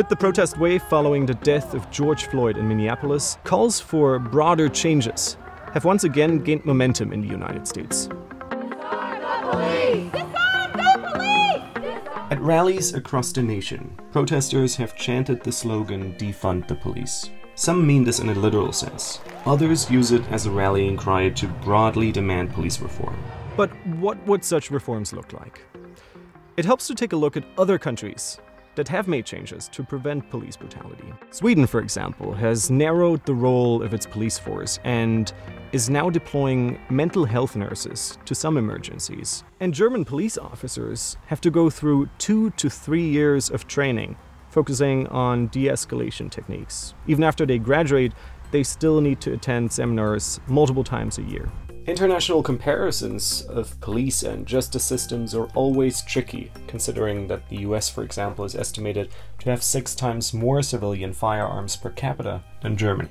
Amid the protest wave following the death of George Floyd in Minneapolis, calls for broader changes have once again gained momentum in the United States. At rallies across the nation, protesters have chanted the slogan Defund the Police. Some mean this in a literal sense, others use it as a rallying cry to broadly demand police reform. But what would such reforms look like? It helps to take a look at other countries that have made changes to prevent police brutality. Sweden, for example, has narrowed the role of its police force and is now deploying mental health nurses to some emergencies. And German police officers have to go through two to three years of training focusing on de escalation techniques. Even after they graduate, they still need to attend seminars multiple times a year. International comparisons of police and justice systems are always tricky, considering that the US, for example, is estimated to have six times more civilian firearms per capita than Germany.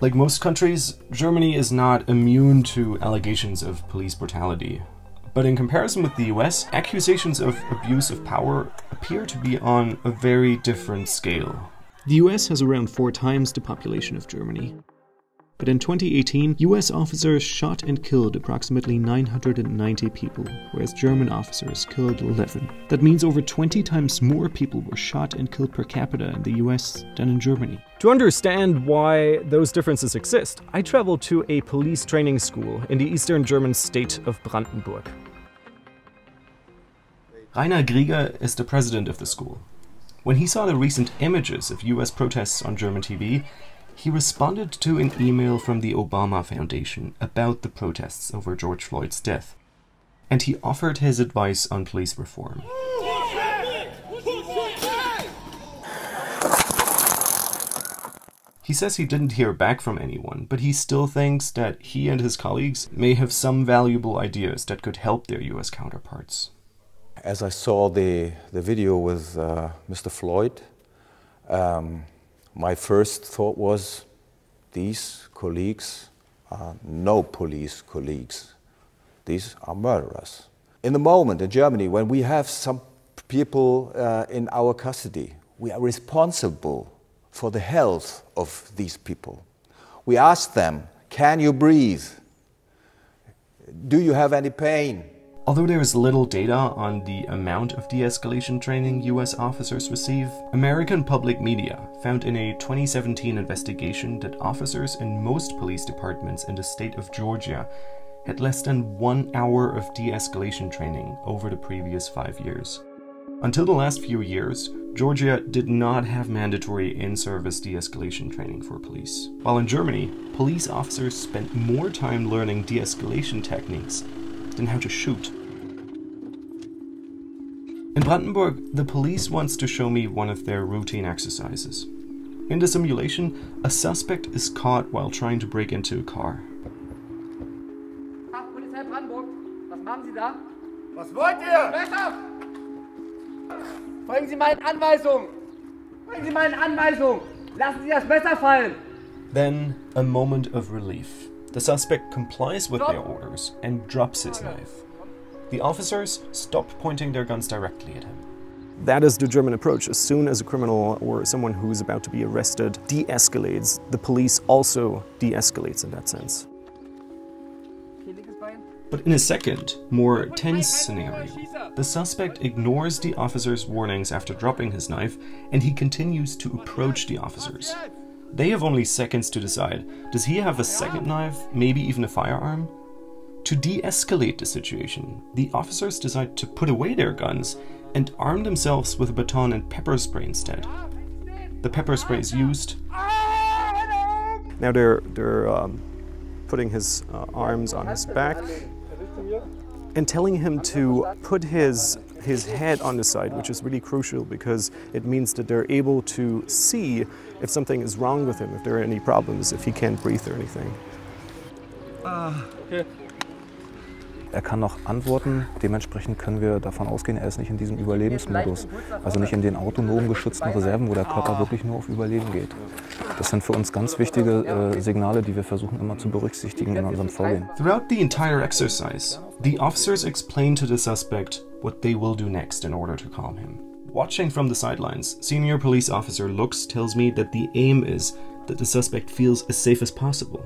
Like most countries, Germany is not immune to allegations of police brutality. But in comparison with the US, accusations of abuse of power appear to be on a very different scale. The US has around four times the population of Germany. But in 2018, US officers shot and killed approximately 990 people, whereas German officers killed 11. That means over 20 times more people were shot and killed per capita in the US than in Germany. To understand why those differences exist, I traveled to a police training school in the eastern German state of Brandenburg. Rainer Grieger is the president of the school. When he saw the recent images of US protests on German TV, he responded to an email from the Obama Foundation about the protests over George Floyd's death, and he offered his advice on police reform. He says he didn't hear back from anyone, but he still thinks that he and his colleagues may have some valuable ideas that could help their US counterparts. As I saw the, the video with uh, Mr. Floyd, um, my first thought was these colleagues are no police colleagues. These are murderers. In the moment in Germany, when we have some people uh, in our custody, we are responsible for the health of these people. We ask them, can you breathe? Do you have any pain? Although there is little data on the amount of de escalation training US officers receive, American public media found in a 2017 investigation that officers in most police departments in the state of Georgia had less than one hour of de escalation training over the previous five years. Until the last few years, Georgia did not have mandatory in service de escalation training for police. While in Germany, police officers spent more time learning de escalation techniques than how to shoot. In Brandenburg, the police wants to show me one of their routine exercises. In the simulation, a suspect is caught while trying to break into a car. Polizei Brandenburg, was machen Sie da? Was wollt ihr? Messer! Folgen Sie meinen Anweisungen! Folgen Sie meinen Anweisungen! Lassen Sie das Messer fallen! Then, a moment of relief. The suspect complies with their orders and drops his knife. The officers stop pointing their guns directly at him. That is the German approach. As soon as a criminal or someone who is about to be arrested de escalates, the police also de escalates in that sense. But in a second, more tense scenario, the suspect ignores the officer's warnings after dropping his knife and he continues to approach the officers. They have only seconds to decide does he have a second knife, maybe even a firearm? To de escalate the situation, the officers decide to put away their guns and arm themselves with a baton and pepper spray instead. The pepper spray is used. Now they're, they're um, putting his uh, arms on his back and telling him to put his his head on the side, which is really crucial because it means that they're able to see if something is wrong with him, if there are any problems, if he can't breathe or anything. Ah. Okay. Er kann noch antworten, dementsprechend können wir davon ausgehen, er ist nicht in diesem Überlebensmodus. Also nicht in den autonom geschützten Reserven, wo der Körper wirklich nur auf Überleben geht. Das sind für uns ganz wichtige äh, Signale, die wir versuchen immer zu berücksichtigen in unserem Vorgehen. Throughout the entire exercise, the officers explain to the suspect what they will do next in order to calm him. Watching from the sidelines, senior police officer Lux tells me that the aim is that the suspect feels as safe as possible.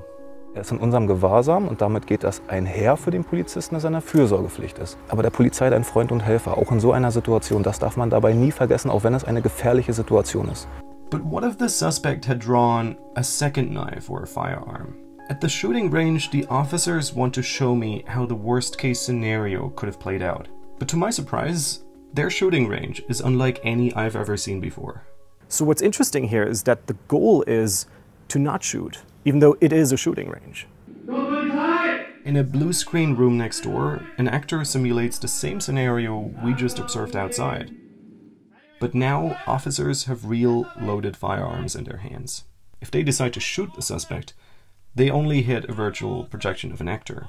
Er ist in unserem Gewahrsam und damit geht das einher für den Polizisten, dass er in der Fürsorgepflicht ist. Aber der Polizei ein Freund und Helfer, auch in so einer Situation. Das darf man dabei nie vergessen, auch wenn es eine gefährliche Situation ist. But what if the suspect had drawn a second knife or a firearm? At the shooting range, the officers want to show me how the worst case scenario could have played out. But to my surprise, their shooting range is unlike any I've ever seen before. So, what's interesting here is that the goal is to not shoot, even though it is a shooting range. In a blue screen room next door, an actor simulates the same scenario we just observed outside. But now, officers have real loaded firearms in their hands. If they decide to shoot the suspect, they only hit a virtual projection of an actor.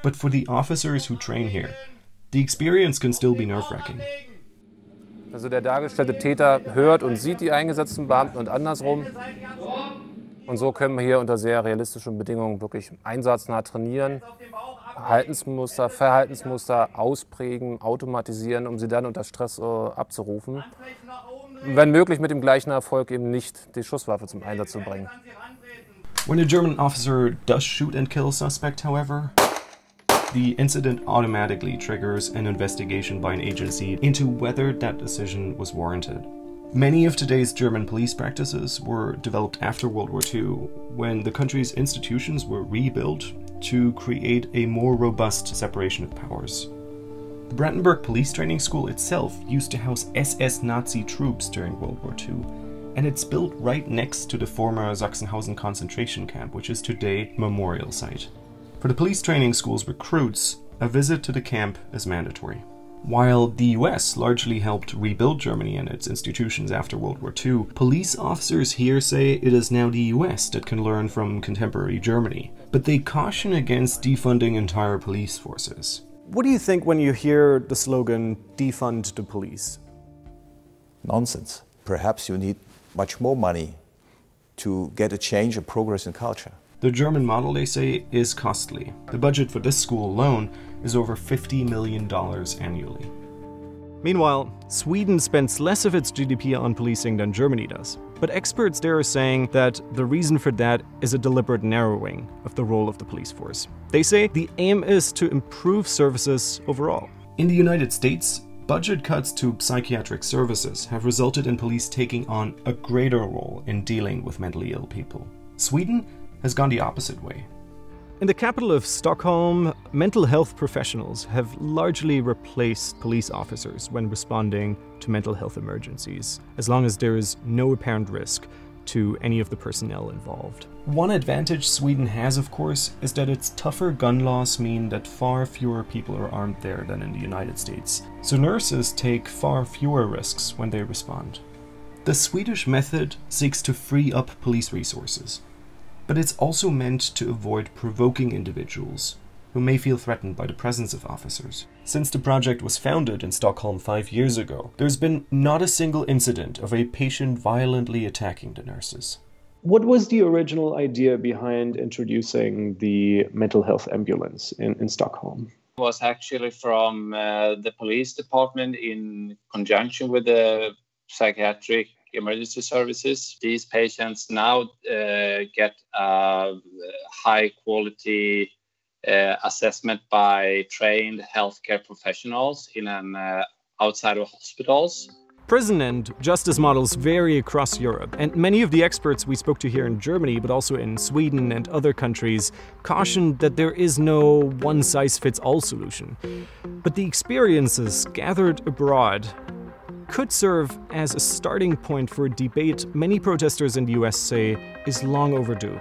But for the officers who train here, the experience can still be nerve wracking. Also der dargestellte Täter hört und sieht die eingesetzten Beamten und andersrum. Und so können wir hier unter sehr realistischen Bedingungen wirklich einsatznah trainieren, Verhaltensmuster, Verhaltensmuster ausprägen, automatisieren, um sie dann unter Stress äh, abzurufen. Wenn möglich mit dem gleichen Erfolg eben nicht die Schusswaffe zum Einsatz zu bringen. When a German officer does shoot and kill a suspect, however, the incident automatically triggers an investigation by an agency into whether that decision was warranted. Many of today's German police practices were developed after World War II, when the country's institutions were rebuilt to create a more robust separation of powers. The Brandenburg Police Training School itself used to house SS Nazi troops during World War II, and it's built right next to the former Sachsenhausen concentration camp, which is today memorial site. For the police training school's recruits, a visit to the camp is mandatory. While the US largely helped rebuild Germany and its institutions after World War II, police officers here say it is now the US that can learn from contemporary Germany. But they caution against defunding entire police forces. What do you think when you hear the slogan, defund the police? Nonsense. Perhaps you need much more money to get a change and progress in culture. The German model, they say, is costly. The budget for this school alone is over $50 million annually. Meanwhile, Sweden spends less of its GDP on policing than Germany does. But experts there are saying that the reason for that is a deliberate narrowing of the role of the police force. They say the aim is to improve services overall. In the United States, budget cuts to psychiatric services have resulted in police taking on a greater role in dealing with mentally ill people. Sweden has gone the opposite way. In the capital of Stockholm, mental health professionals have largely replaced police officers when responding to mental health emergencies, as long as there is no apparent risk to any of the personnel involved. One advantage Sweden has, of course, is that its tougher gun laws mean that far fewer people are armed there than in the United States, so nurses take far fewer risks when they respond. The Swedish method seeks to free up police resources, but it's also meant to avoid provoking individuals who may feel threatened by the presence of officers. Since the project was founded in Stockholm five years ago, there's been not a single incident of a patient violently attacking the nurses. What was the original idea behind introducing the mental health ambulance in, in Stockholm? was actually from uh, the police department in conjunction with the psychiatric emergency services. These patients now uh, get a high quality uh, assessment by trained healthcare professionals in an uh, outside of hospitals. Prison and justice models vary across Europe, and many of the experts we spoke to here in Germany, but also in Sweden and other countries, cautioned that there is no one size fits all solution. But the experiences gathered abroad could serve as a starting point for a debate many protesters in the US say is long overdue.